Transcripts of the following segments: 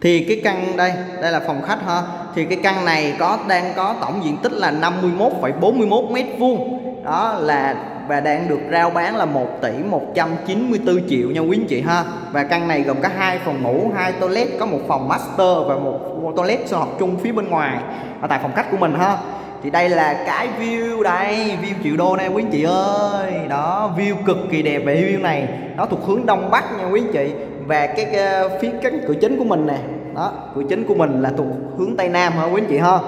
thì cái căn đây đây là phòng khách ha. Thì cái căn này có đang có tổng diện tích là 51,41 mét vuông. Đó là và đang được rao bán là 1 tỷ 194 triệu nha quý anh chị ha. Và căn này gồm có hai phòng ngủ hai toilet có một phòng master và một, toilet sinh hoạt chung phía bên ngoài ở tại phòng khách của mình ha. Thì đây là cái view đây view triệu đô này quý anh chị ơi. Đó view cực kỳ đẹp về view này. Nó thuộc hướng đông bắc nha quý anh chị và cái, ờ, phía cánh cửa chính của mình nè. Đó cửa chính của mình là thuộc hướng tây nam hả quý anh chị ha?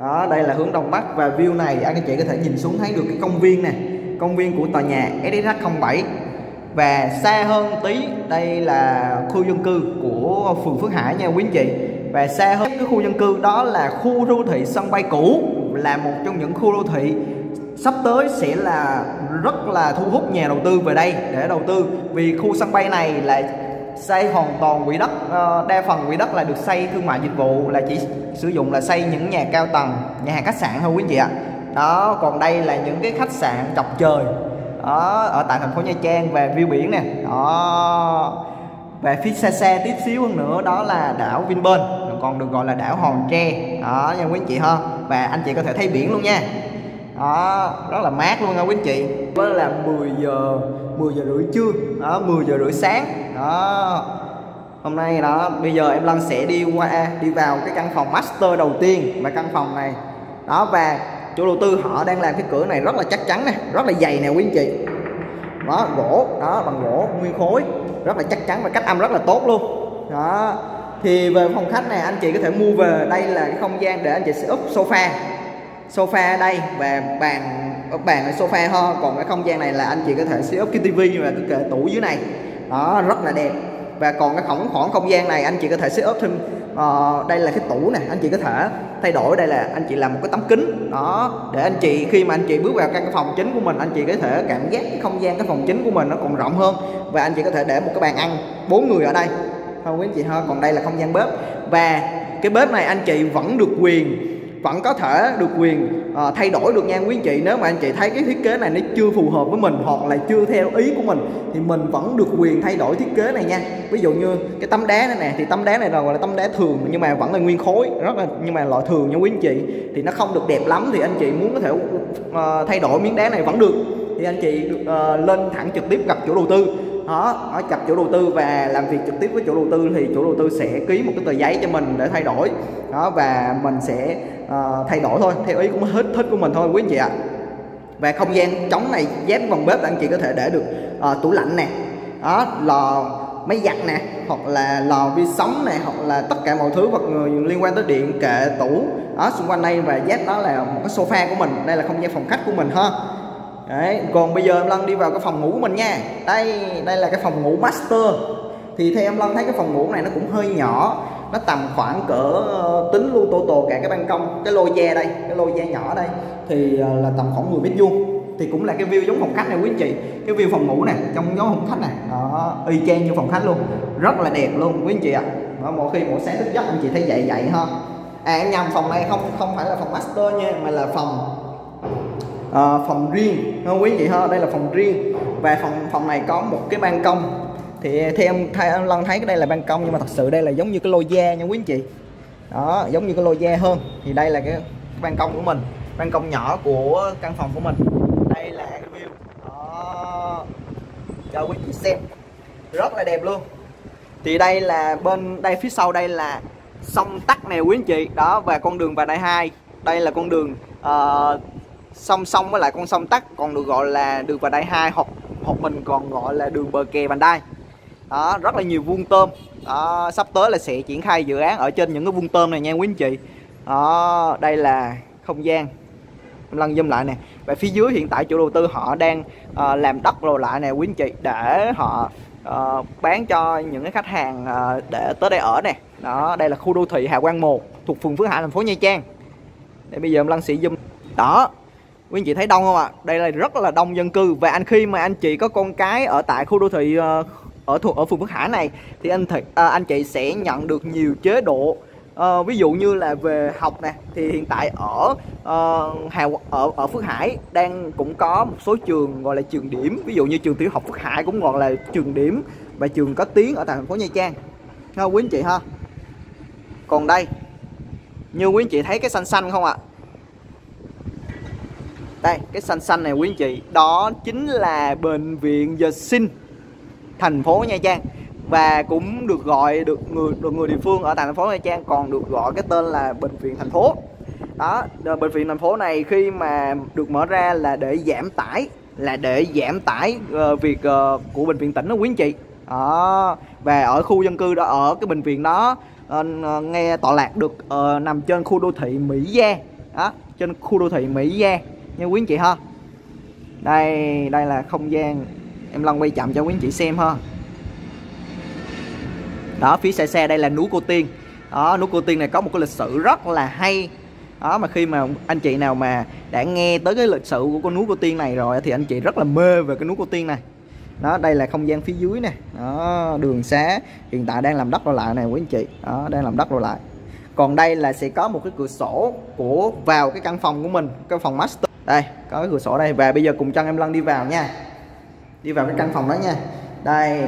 Đó đây là hướng đông bắc và view này anh chị có thể nhìn xuống thấy được cái công viên nè công viên của tòa nhà SSH07 và xa hơn tí đây là khu dân cư của phường Phước Hải nha quý anh chị. Và xa hơn cái khu dân cư đó là khu đô thị sân bay cũ là một trong những khu đô thị sắp tới sẽ là rất là thu hút nhà đầu tư về đây để đầu tư. Vì khu sân bay này là xây hoàn toàn quỹ đất ờ, đa phần quỹ đất là được xây thương mại dịch vụ, là chỉ sử dụng là xây những nhà cao tầng, nhà hàng khách sạn thôi quý anh chị ạ. Đó, còn đây là những cái khách sạn chọc trời, đó, ở tại thành phố Nha Trang và view biển nè, đó, về phía xa xa tiếp xíu hơn nữa, đó là đảo Vinpearl, còn được gọi là đảo Hòn Tre, đó, nha quý anh chị ha. Và anh chị có thể thấy biển luôn nha đó rất là mát luôn nha quý anh chị. Đó là 10 giờ 10 giờ rưỡi trưa. Đó 10 giờ rưỡi sáng. Đó. Hôm nay đó, bây giờ em Lân sẽ đi qua à, đi vào cái căn phòng master đầu tiên và căn phòng này. Đó, và chủ đầu tư họ đang làm cái cửa này rất là chắc chắn nè, rất là dày nè quý anh chị. Đó, gỗ, đó, bằng gỗ, nguyên khối. Rất là chắc chắn và cách âm rất là tốt luôn. Đó. Thì về phòng khách này, anh chị có thể mua về. Đây là cái không gian để anh chị sẽ úp sofa sofa ở đây. Và bàn bàn ở sofa ho còn cái không gian này là anh chị có thể xếp cái tivi và cái kệ tủ dưới này. Đó rất là đẹp. Và còn cái khoảng khoảng không gian này anh chị có thể xếp up thêm uh, đây là cái tủ này anh chị có thể thay đổi đây là anh chị làm một cái tấm kính. Đó để anh chị khi mà anh chị bước vào căn phòng chính của mình anh chị có thể cảm giác cái không gian cái phòng chính của mình nó còn rộng hơn. Và anh chị có thể để một cái bàn ăn bốn người ở đây. Thôi quý anh chị ha còn đây là không gian bếp. Và cái bếp này anh chị vẫn được quyền vẫn có thể được quyền à, thay đổi được nha. Quý anh chị nếu mà anh chị thấy cái thiết kế này nó chưa phù hợp với mình hoặc là chưa theo ý của mình thì mình vẫn được quyền thay đổi thiết kế này nha. Ví dụ như cái tấm đá này nè thì tấm đá này là gọi là tấm đá thường nhưng mà vẫn là nguyên khối rất là nhưng mà loại thường nha quý anh chị. Thì nó không được đẹp lắm thì anh chị muốn có thể uh, thay đổi miếng đá này vẫn được. Thì anh chị được, uh, lên thẳng trực tiếp gặp chủ đầu tư đó ở gặp chủ đầu tư và làm việc trực tiếp với chủ đầu tư thì chủ đầu tư sẽ ký một cái tờ giấy cho mình để thay đổi. Đó và mình sẽ uh, thay đổi thôi theo ý cũng hết thích của mình thôi quý anh chị ạ. Và không gian trống này dép vòng bếp là anh chị có thể để được uh, tủ lạnh nè đó lò máy giặt nè hoặc là lò vi sóng nè hoặc là tất cả mọi thứ vật liên quan tới điện kệ tủ đó xung quanh đây. Và dép đó là một cái sofa của mình đây là không gian phòng khách của mình ha. Đấy, còn bây giờ em Lân đi vào cái phòng ngủ của mình nha. Đây, đây là cái phòng ngủ master. Thì theo em Lân thấy cái phòng ngủ này nó cũng hơi nhỏ. Nó tầm khoảng cỡ ờ, tính luôn tô tô cả cái ban công Cái lô da đây, cái lô da nhỏ đây. Thì ờ, là tầm khoảng 10 mét vuông. Thì cũng là cái view giống phòng khách này quý anh chị. Cái view phòng ngủ này trong giống phòng khách này. Đó y chang như phòng khách luôn. Rất là đẹp luôn quý anh chị ạ. À. mỗi khi mỗi sáng thức giấc anh chị thấy dậy dậy ha. À em nhầm phòng này không không phải là phòng master nha mà là phòng à, phòng riêng. Không quý vị chị ha đây là phòng riêng. Và phòng phòng này có một cái ban công. Thì theo em thay anh lần thấy cái đây là ban công nhưng mà thật sự đây là giống như cái lô da nha quý anh chị. Đó giống như cái lô da hơn. Thì đây là cái, cái ban công của mình. Ban công nhỏ của căn phòng của mình. Đây là cái view. Đó. Cho quý chị xem. Rất là đẹp luôn. Thì đây là bên đây phía sau đây là sông tắc nè quý anh chị. Đó và con đường và đại hai. Đây là con đường uh, song song với lại con sông tắc còn được gọi là đường vành đai hai hoặc hoặc mình còn gọi là đường bờ kè vành đai. Đó rất là nhiều vuông tôm. Đó, sắp tới là sẽ triển khai dự án ở trên những cái vuông tôm này nha quý anh chị. Đó đây là không gian. Em lăn zoom lại nè. Và phía dưới hiện tại chủ đầu tư họ đang uh, làm đất rồi lại nè quý anh chị để họ uh, bán cho những cái khách hàng uh, để tới đây ở nè. Đó đây là khu đô thị Hà Quang 1 thuộc phường Phước Hải thành phố Nha Trang. Để bây giờ em lăn sẽ zoom. Đó quý anh chị thấy đông không ạ? À? đây là rất là đông dân cư. Và anh khi mà anh chị có con cái ở tại khu đô thị ờ, ở thuộc ở phường Phước Hải này thì anh thị, à, anh chị sẽ nhận được nhiều chế độ à, ví dụ như là về học nè thì hiện tại ở uh, Hà ở ở Phước Hải đang cũng có một số trường gọi là trường điểm. Ví dụ như trường tiểu học Phước Hải cũng gọi là trường điểm và trường có tiếng ở tại thành phố Nha Trang. Ha quý anh chị ha. Còn đây như quý anh chị thấy cái xanh xanh không ạ? Đây cái xanh xanh này quý anh chị đó chính là bệnh viện giờ sinh thành phố nha trang. Và cũng được gọi được người được người địa phương ở tại thành phố Nha Trang còn được gọi cái tên là bệnh viện thành phố. Đó bệnh viện thành phố này khi mà được mở ra là để giảm tải là để giảm tải uh, việc uh, của bệnh viện tỉnh đó quý anh chị. Đó và ở khu dân cư đó ở cái bệnh viện đó uh, nghe tọa lạc được uh, nằm trên khu đô thị Mỹ Gia. Đó trên khu đô thị Mỹ Gia nha quý anh chị ha. Đây đây là không gian em Long quay chậm cho quý anh chị xem ha. Đó, phía xe xe đây là núi cô tiên. Đó, núi cô tiên này có một cái lịch sử rất là hay. Đó, mà khi mà anh chị nào mà đã nghe tới cái lịch sử của con núi cô tiên này rồi thì anh chị rất là mê về cái núi cô tiên này. Đó, đây là không gian phía dưới nè. Đó, đường xá. Hiện tại đang làm đất rồi lại này quý anh chị. Đó, đang làm đất rồi lại. Còn đây là sẽ có một cái cửa sổ của, vào cái căn phòng của mình, cái phòng master đây có cái cửa sổ đây. Và bây giờ cùng chân em lân đi vào nha. Đi vào cái căn phòng đó nha. Đây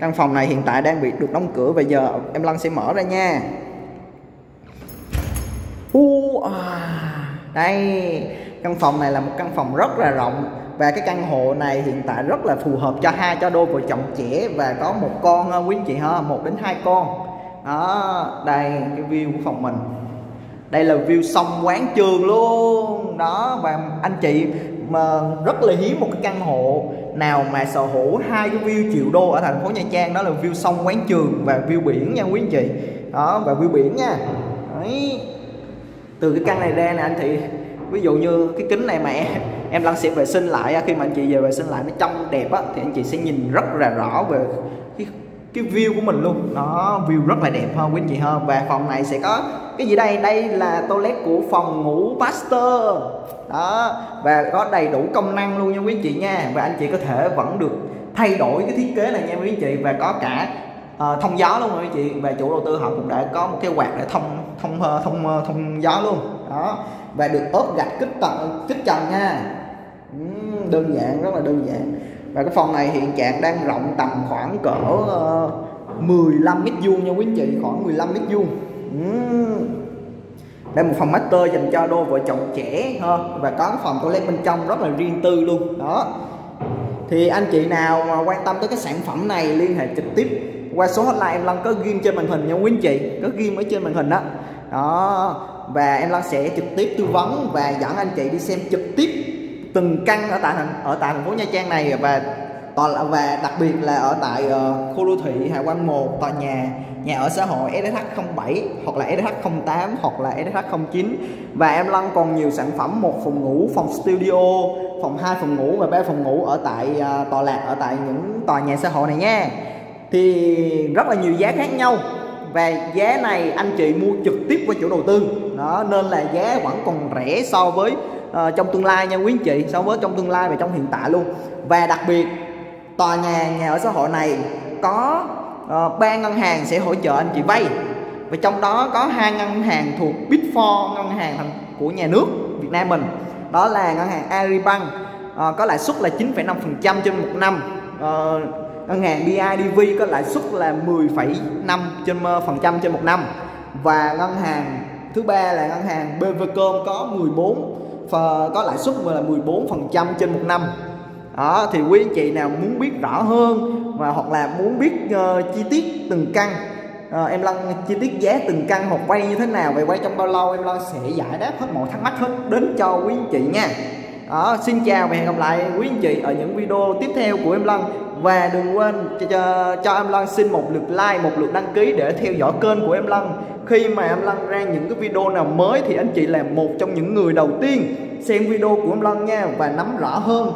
căn phòng này hiện tại đang bị được đóng cửa. Và giờ em lân sẽ mở ra nha. Uh, à, đây căn phòng này là một căn phòng rất là rộng. Và cái căn hộ này hiện tại rất là phù hợp cho hai cho đôi vợ chồng trẻ và có một con ờ, quý anh chị ha một đến hai con. Đó đây cái view của phòng mình. Đây là view sông quán trường luôn đó. Và anh chị mà rất là hiếm một cái căn hộ nào mà sở hữu hai cái view triệu đô ở thành phố Nha Trang đó là view sông quán trường và view biển nha quý anh chị. Đó và view biển nha. Đấy. từ cái căn này ra nè anh chị. Ví dụ như cái kính này mà em, em lăn xịt vệ sinh lại khi mà anh chị về vệ sinh lại nó trong đẹp á thì anh chị sẽ nhìn rất là rõ về cái cái view của mình luôn. Nó view rất là đẹp hơn quý anh chị hơn và phòng này sẽ có cái gì đây? Đây là toilet của phòng ngủ master đó và có đầy đủ công năng luôn nha quý anh chị nha. Và anh chị có thể vẫn được thay đổi cái thiết kế này nha quý anh chị. Và có cả uh, thông gió luôn quý anh chị. Và chủ đầu tư họ cũng đã có một cái quạt để thông thông ờ, thông thông, thông gió luôn. Đó và được ốp gạch kích tầng kích trần nha. Uhm, đơn giản rất là đơn giản và cái phòng này hiện trạng đang rộng tầm khoảng cỡ ờ, uh, 15 mét vuông nha quý anh chị khoảng 15 mét vuông. Uhm. đây một phòng master dành cho đôi vợ chồng trẻ hơn và có phòng toilet bên trong rất là riêng tư luôn đó. Thì anh chị nào mà quan tâm tới cái sản phẩm này liên hệ trực tiếp qua số hotline em Lân có ghi trên màn hình nha quý anh chị có ghi ở trên màn hình đó đó và em Lân sẽ trực tiếp tư vấn và dẫn anh chị đi xem trực tiếp từng căn ở tại thành ở tại thành phố Nha Trang này và tòa và đặc biệt là ở tại uh, khu đô thị Hà Quang 1 tòa nhà nhà ở xã hội SSH07 hoặc là SSH08 hoặc là SSH09 và em Lăng còn nhiều sản phẩm một phòng ngủ phòng studio phòng hai phòng ngủ và ba phòng ngủ ở tại uh, tòa lạc ở tại những tòa nhà xã hội này nha. Thì rất là nhiều giá khác nhau và giá này anh chị mua trực tiếp qua chủ đầu tư. Đó nên là giá vẫn còn rẻ so với uh, trong tương lai nha quý anh chị so với trong tương lai và trong hiện tại luôn. Và đặc biệt tòa nhà nhà ở xã hội này có uh, ba ngân hàng sẽ hỗ trợ anh chị vay. Và trong đó có hai ngân hàng thuộc Big Four ngân hàng của nhà nước Việt Nam mình. Đó là ngân hàng Agribank uh, ờ, có lãi suất là 9,5% trên một năm. Uh, ngân hàng BIDV có lãi suất là 10,5 trên phần trăm trên một năm. Và ngân hàng thứ ba là ngân hàng BVCom có 14 Ờ, có lãi suất là 14% trên một năm. Đó thì quý anh chị nào muốn biết rõ hơn và hoặc là muốn biết uh, chi tiết từng căn à, em lăng chi tiết giá từng căn hoặc vay như thế nào về vay trong bao lâu em lăng sẽ giải đáp hết mọi thắc mắc hết đến cho quý anh chị nha. Đó, xin chào và hẹn gặp lại quý anh chị ở những video tiếp theo của em lăng và đừng quên cho, cho, cho em Lăng xin một lượt like một lượt đăng ký để theo dõi kênh của em Lăng. Khi mà em Lăng ra những cái video nào mới thì anh chị là một trong những người đầu tiên xem video của em Lăng nha và nắm rõ hơn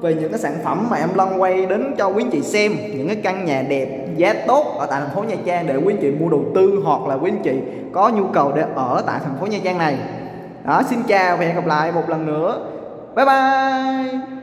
về những cái sản phẩm mà em Lăng quay đến cho quý anh chị xem. Những cái căn nhà đẹp giá tốt ở tại thành phố Nha Trang để quý anh chị mua đầu tư hoặc là quý anh chị có nhu cầu để ở tại thành phố Nha Trang này. Đó xin chào và hẹn gặp lại một lần nữa. Bye bye!